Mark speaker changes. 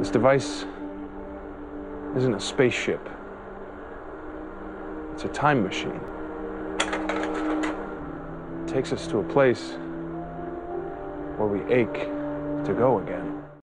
Speaker 1: This device isn't a spaceship. It's a time machine. It takes us to a place where we ache to go again.